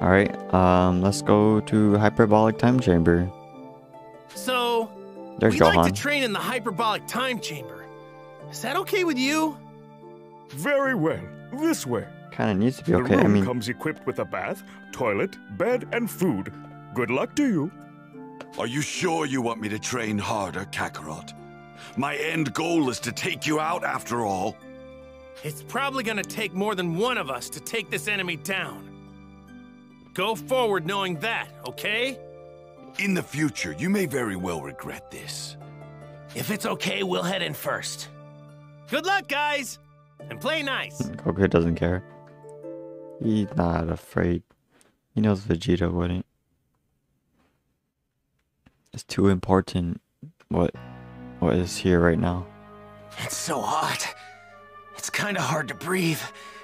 Alright, um, let's go to Hyperbolic Time Chamber. So, There's we'd Johan. like to train in the hyperbolic time chamber. Is that okay with you? Very well. This way. Kinda needs to be The okay. room I mean, comes equipped with a bath, toilet, bed, and food. Good luck to you. Are you sure you want me to train harder, Kakarot? My end goal is to take you out after all. It's probably gonna take more than one of us to take this enemy down. Go forward knowing that, okay? In the future, you may very well regret this. If it's okay, we'll head in first. Good luck, guys! And play nice. Goku doesn't care. He's not afraid. He knows Vegeta wouldn't. It's too important what what is here right now. It's so hot. It's kinda hard to breathe,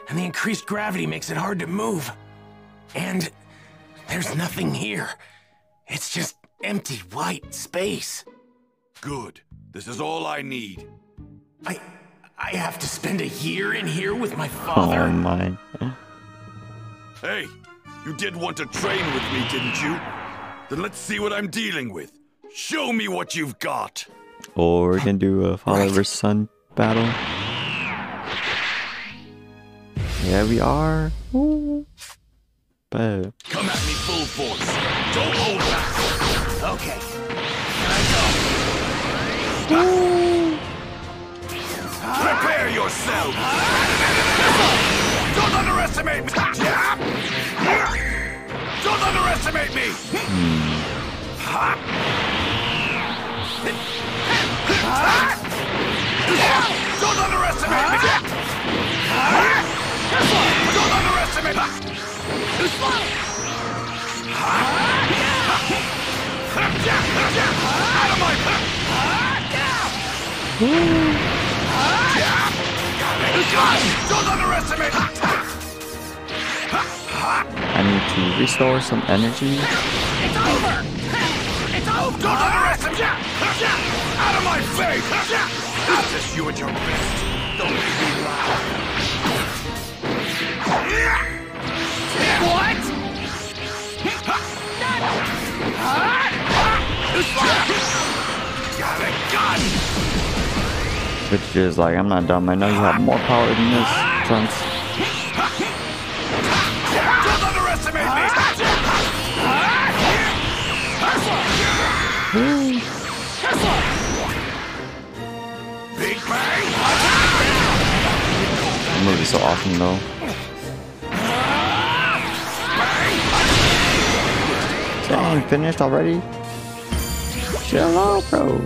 and the increased gravity makes it hard to move. And there's nothing here. It's just empty white space. Good. This is all I need. I I have to spend a year in here with my father. Oh father. my. Hey, you did want to train with me, didn't you? Then let's see what I'm dealing with. Show me what you've got. Or we're gonna do a father versus son battle. Yeah, we are. Ooh. Come at me full force. Don't hold back. Okay. Here Prepare yourself. Don't underestimate me. Don't underestimate me. Don't underestimate me. Don't underestimate me. Don't underestimate. Out of my Don't underestimate. I need to restore some energy. It's over! It's over! Don't underestimate. Out of my face. Not just you at your best. Don't make me. What? Which is like, I'm not dumb. I know you have more power than this, Trunks. Don't underestimate me. Big Bang. The movie's so awesome though. Dang, finished already? Chill out, bro.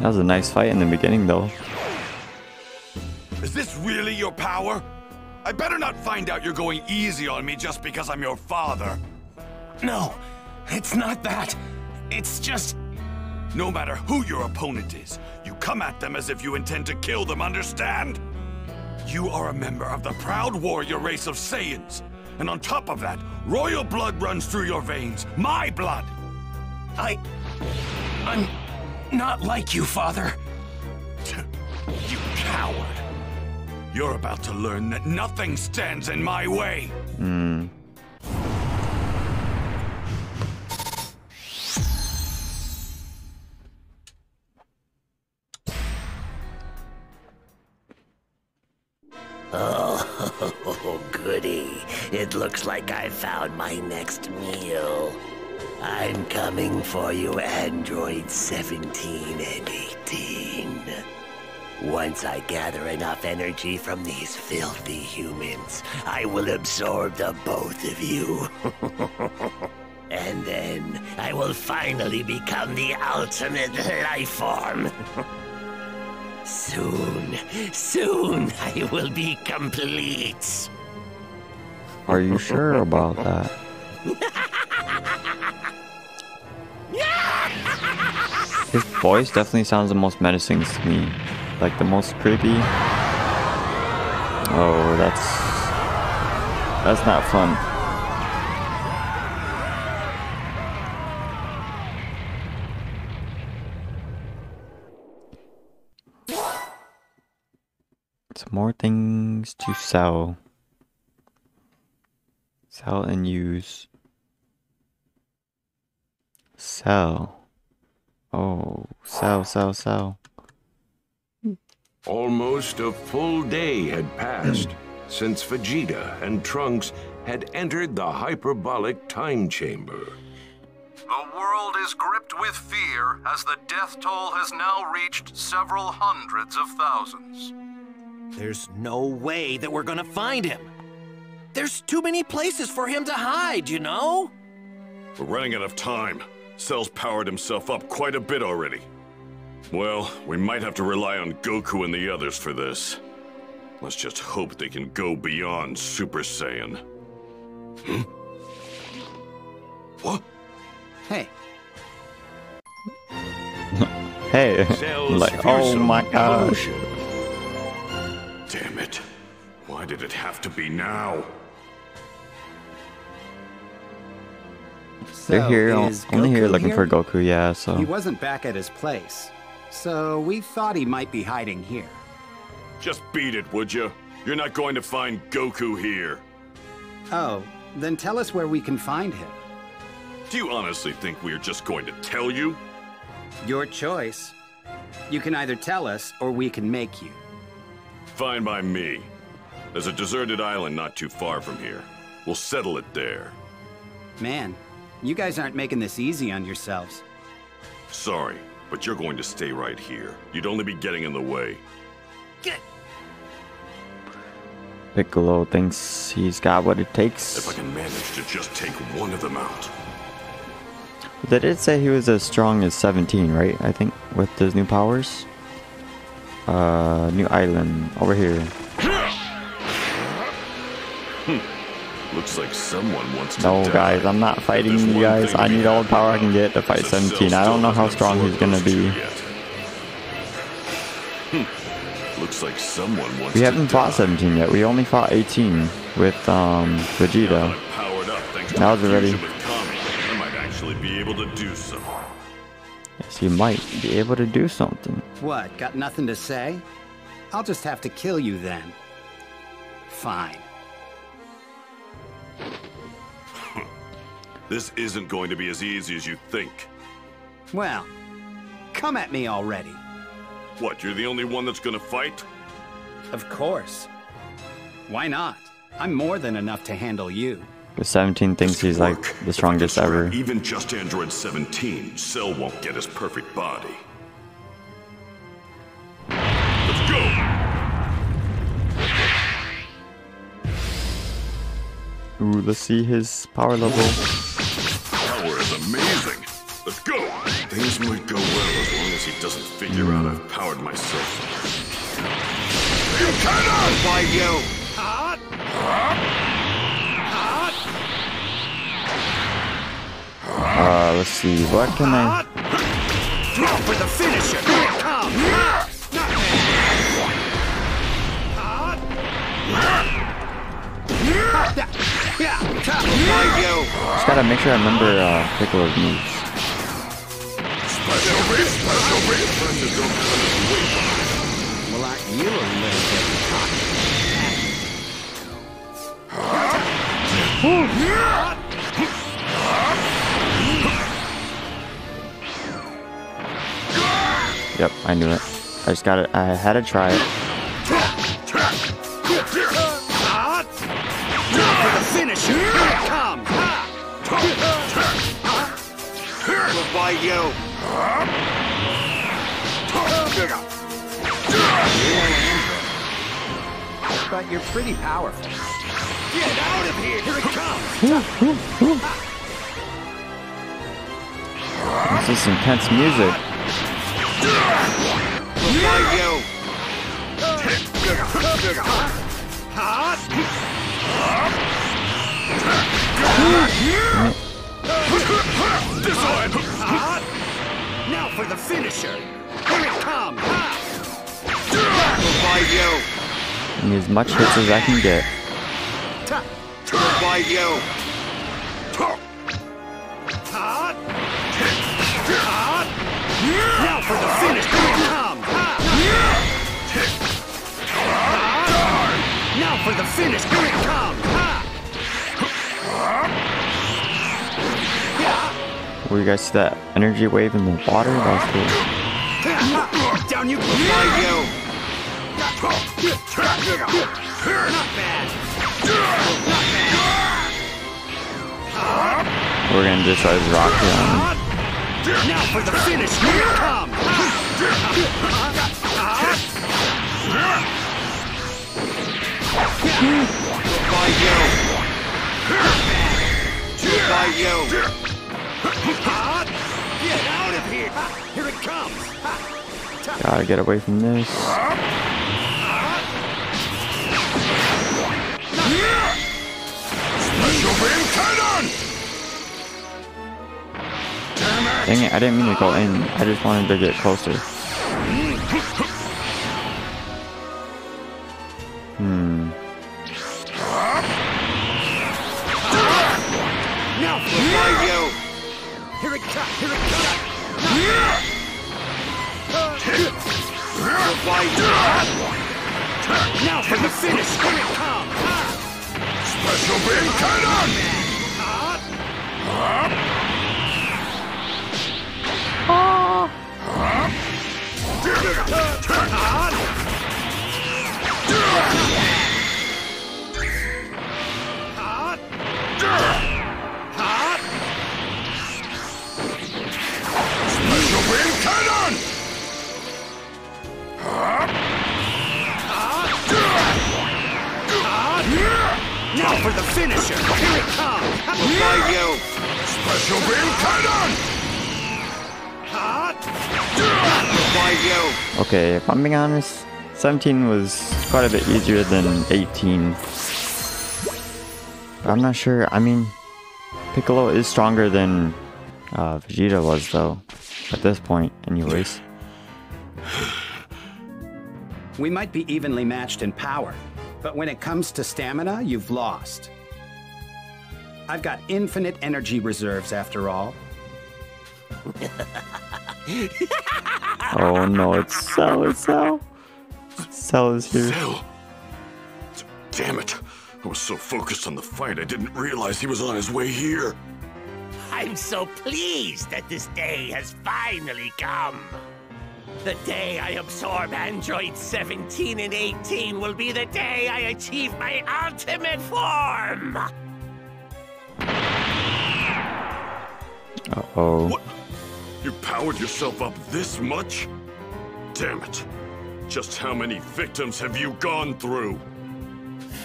That was a nice fight in the beginning though. Is this really your power? I better not find out you're going easy on me just because I'm your father. No, it's not that. It's just No matter who your opponent is, you come at them as if you intend to kill them, understand? You are a member of the proud warrior race of Saiyans. And on top of that, royal blood runs through your veins. My blood! I. I'm not like you, father. You coward! You're about to learn that nothing stands in my way! Hmm. It looks like I found my next meal. I'm coming for you, Android 17 and 18. Once I gather enough energy from these filthy humans, I will absorb the both of you. and then I will finally become the ultimate life form. Soon, soon I will be complete. Are you sure about that? His voice definitely sounds the most menacing to me. Like the most creepy. Oh, that's that's not fun. Some more things to sell. Sell and use. Sell. Oh, sell, sell, sell. Almost a full day had passed since Vegeta and Trunks had entered the hyperbolic time chamber. The world is gripped with fear as the death toll has now reached several hundreds of thousands. There's no way that we're gonna find him. There's too many places for him to hide, you know? We're running out of time. Cell's powered himself up quite a bit already. Well, we might have to rely on Goku and the others for this. Let's just hope they can go beyond Super Saiyan. Hmm? What? Hey, Hey, Cell's like, oh fearsome my gosh. evolution. Damn it. Why did it have to be now? They're here, only here Goku looking for? Goku, yeah, so. He wasn't back at his place, so we thought he might be hiding here. Just beat it, would you? You're not going to find Goku here. Oh, then tell us where we can find him. Do you honestly think we're just going to tell you? Your choice. You can either tell us or we can make you. Fine by me. There's a deserted island not too far from here. We'll settle it there. Man, you guys aren't making this easy on yourselves. Sorry, but you're going to stay right here. You'd only be getting in the way. Get Piccolo thinks he's got what it takes. If. I can manage to just take one of them out. They did say he was as strong as 17, right? I think, with his new powers. Uh, new island, over here. Looks like someone wants to No, die. guys, I'm not fighting you guys. I need all the power I can get to fight 17. I don't know how strong he's gonna be. those two yet. Hmm. Looks like someone wants We to haven't fought die. 17 yet. We only fought 18 with um Now that Vegeta. I'm powered up thanks to Now my it's ready. fusion with Kami, I might actually be able to do so. Yes, you might be able to do something. What, got nothing to say? I'll just have to kill you then. Fine. This isn't going to be as easy as you think. Well, come at me already. What, you're the only one that's gonna fight? Of course. Why not? I'm more than enough to handle you. But 17 thinks he's like work. If I the strongest ever. Even just Android 17, Cell won't get his perfect body. Ooh, let's see his power level. Power is amazing. Let's go! Things might go well as long as he doesn't figure out I've powered myself. You cannot! Why you? Uh, let's see. What can I? Now for the finisher! Here it comes! Yeah. Just gotta make sure I remember uh, Piccolo's moves. Special beat! Special beat! Friends don't cut his weight. Well, aren't you a little? Yep, I knew it. I just got it. I had to try it. Now for the finisher! Here it comes! Why you? But you're pretty powerful. Get out of here! Here it comes! This is intense music. Why you? Now for the finisher! Here it comes! As much hits as I can get. Now for the finish! Here it comes! finish! Here it comes! Where you guys see that energy wave in the water? That's cool. Down you go! We're gonna destroy this rock here. Now for the finish! Here it comes! By you! By you! Get out of here! Here it comes! Gotta get away from this. Special beam cannon! Dang it, I didn't mean to go in. I just wanted to get closer. Hmm. Now for you! It comes! Here it comes! Now for the finish! Here it comes! Special beam cannon! Special beam cannon! Now for the finisher! Here it comes! By you! Special beam cannon! By you! Okay, if I'm being honest, 17 was quite a bit easier than 18. But I'm not sure. I mean, Piccolo is stronger than uh, Vegeta was, though. At this point, anyways. We might be evenly matched in power, but when it comes to stamina, you've lost. I've got infinite energy reserves after all. Oh no, it's Cell, it's Cell. Cell is here. Hell! Damn it! I was so focused on the fight I didn't realize he was on his way here. I'm so pleased that this day has finally come. The day I absorb androids 17 and 18 will be the day I achieve my ultimate form. Uh-oh. What? You powered yourself up this much? Damn it. Just how many victims have you gone through?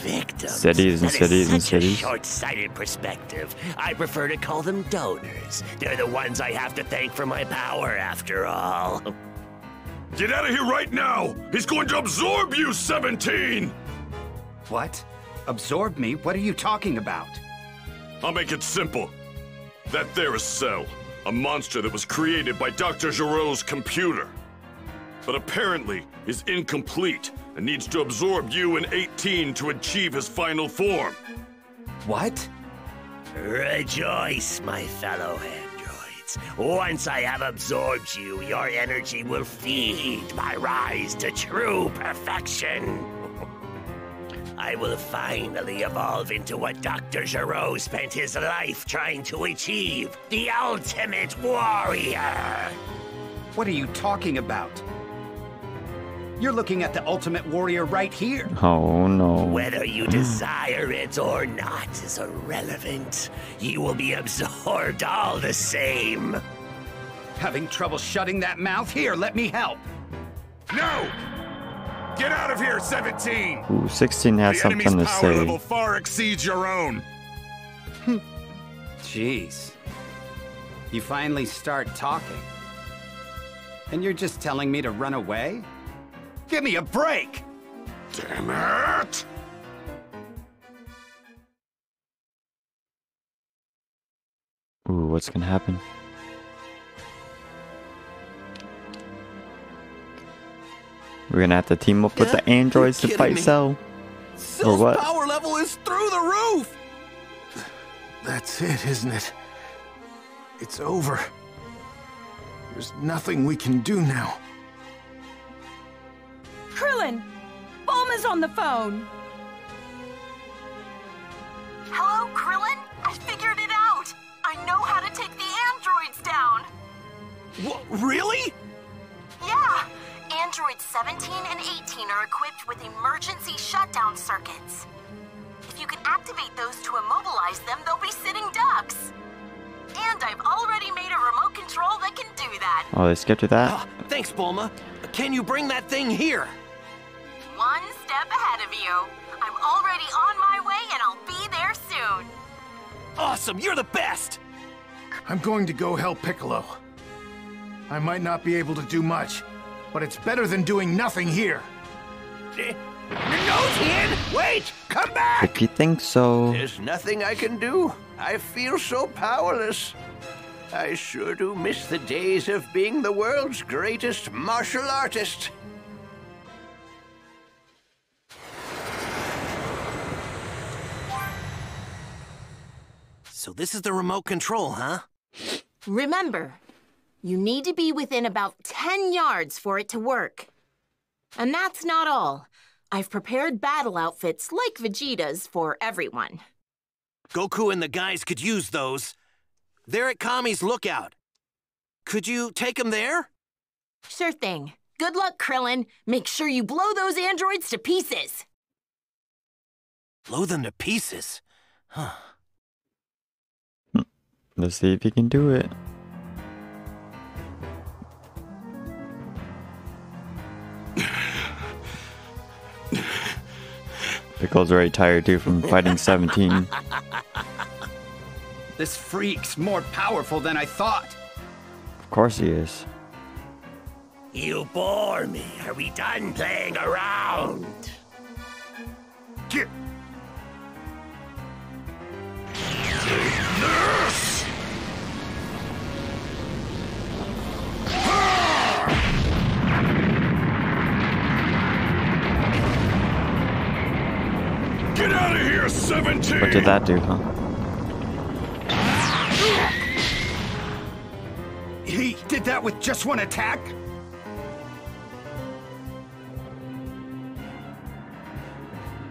Victims. Cities and That is cities and such cities. A short-sighted perspective. I prefer to call them donors. They're the ones I have to thank for my power, after all. Get out of here right now! He's going to absorb you, 17! What? Absorb me? What are you talking about? I'll make it simple. That there is Cell, a monster that was created by Dr. Gero's computer. But apparently is incomplete and needs to absorb you in 18 to achieve his final form. What? Rejoice, my fellow androids. Once I have absorbed you, your energy will feed my rise to true perfection. I will finally evolve into what Dr. Gero spent his life trying to achieve the ultimate warrior. What are you talking about? You're looking at the Ultimate Warrior right here. Oh no. Whether you desire it or not is irrelevant. You will be absorbed all the same. Having trouble shutting that mouth? Here, let me help. No! Get out of here, 17! Ooh, 16 has the something enemy's to power say. level far exceeds your own. Jeez. You finally start talking. And you're just telling me to run away? Give me a break! Damn it! Ooh, what's gonna happen? We're gonna have to team up with the androids to fight me. Cell. Cell's what? power level is through the roof! That's it, isn't it? It's over. There's nothing we can do now. Krilla's on the phone! Hello, Krillin? I figured it out! I know how to take the androids down! What, really? Yeah! Androids 17 and 18 are equipped with emergency shutdown circuits. If you can activate those to immobilize them, they'll be sitting ducks. And I've already made a remote control that can do that. Oh, they skipped to that? Uh, thanks, Bulma. Can you bring that thing here? One step ahead of you. I'm already on my way and I'll be there soon. Awesome, you're the best! I'm going to go help Piccolo. I might not be able to do much, but it's better than doing nothing here. Eh, no, Tien! Wait! Come back! If you think so. There's nothing I can do. I feel so powerless. I sure do miss the days of being the world's greatest martial artist. So this is the remote control, huh? Remember, you need to be within about 10 yards for it to work. And that's not all. I've prepared battle outfits like Vegeta's for everyone. Goku and the guys could use those. They're at Kami's lookout. Could you take them there? Sure thing. Good luck, Krillin. Make sure you blow those androids to pieces. Blow them to pieces? Huh. Let's see if he can do it. Pickle's already tired too from fighting 17. This freak's more powerful than I thought. Of course he is. You bore me. Are we done playing around? Get. Get out of here, 17! What did that do, huh? He did that with just one attack?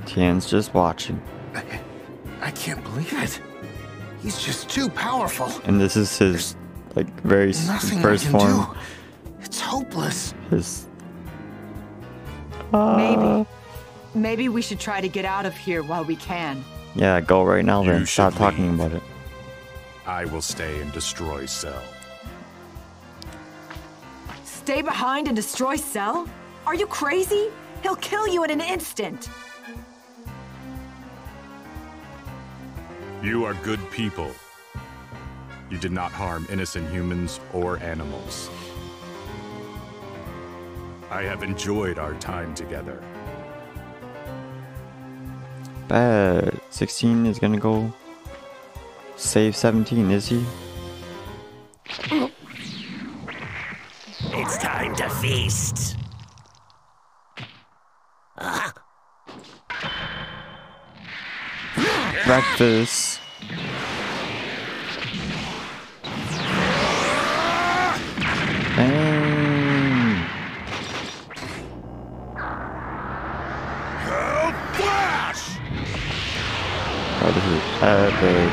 Tien's just watching. I can't believe it. He's just too powerful. And this is his, like, very s- Nothing first I can form. do. It's hopeless. His. Maybe. Uh, Maybe we should try to get out of here while we can. Yeah, go right now then. You Stop should talking leave. about it. I will stay and destroy Cell. Stay behind and destroy Cell? Are you crazy? He'll kill you in an instant. You are good people. You did not harm innocent humans or animals. I have enjoyed our time together. Bad. 16 is gonna go save 17, is he? It's time to feast. Ah. Breakfast. This.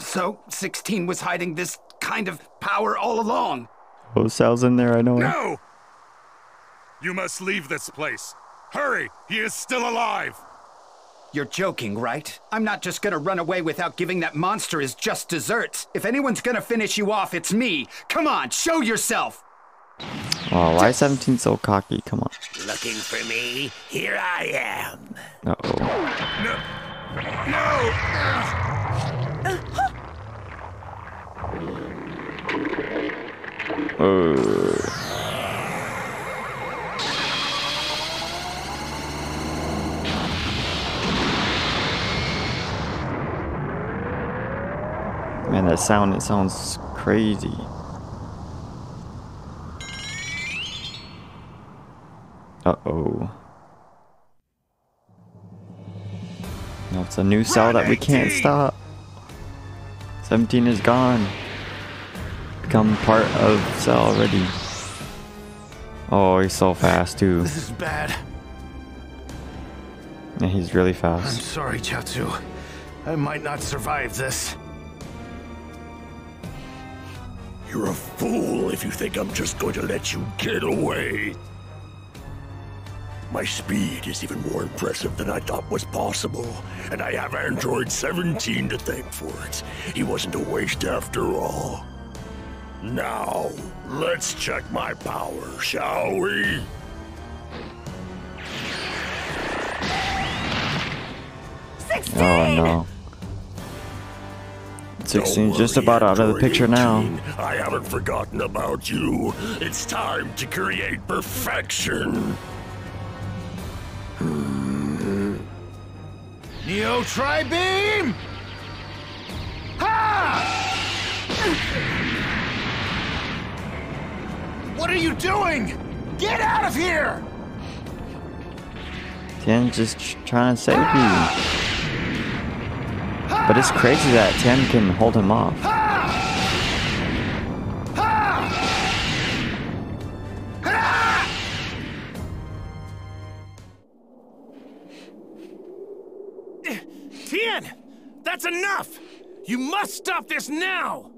So, 16 was hiding this kind of power all along. Oh, Cell's in there, I know. No! You must leave this place. Hurry! He is still alive! You're joking, right? I'm not just gonna run away without giving that monster his just desserts. If anyone's gonna finish you off, it's me. Come on, show yourself! Oh, why is 17 so cocky? Come on. Looking for me? Here I am. Uh oh. Oh. That sound, it sounds crazy. Uh-oh. No, it's a new cell that we can't stop. 17 is gone. Become part of cell already. Oh, he's so fast too. This is bad. Yeah, he's really fast. I'm sorry, Chiaotzu. I might not survive this. You're a fool if you think I'm just going to let you get away. My speed is even more impressive than I thought was possible, and I have Android 17 to thank for it. He wasn't a waste after all. Now, let's check my power, shall we? Oh no. 16 just about out of the picture now. I haven't forgotten about you. It's time to create perfection. Neo Tri-Beam! Ha! What are you doing? Get out of here! Tien's just trying to save you. But it's crazy that Tien can hold him off. Tien! That's enough! You must stop this now!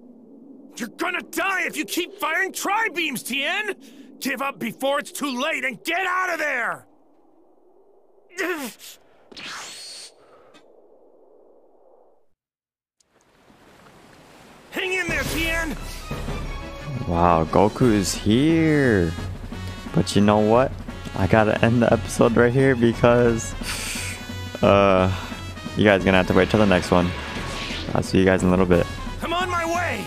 You're gonna die if you keep firing tri-beams, Tien! Give up before it's too late and get out of there! Hang in there, Tien! Wow, Goku is here. But you know what? I gotta end the episode right here because uh you guys gonna have to wait till the next one. I'll see you guys in a little bit. I'm on my way!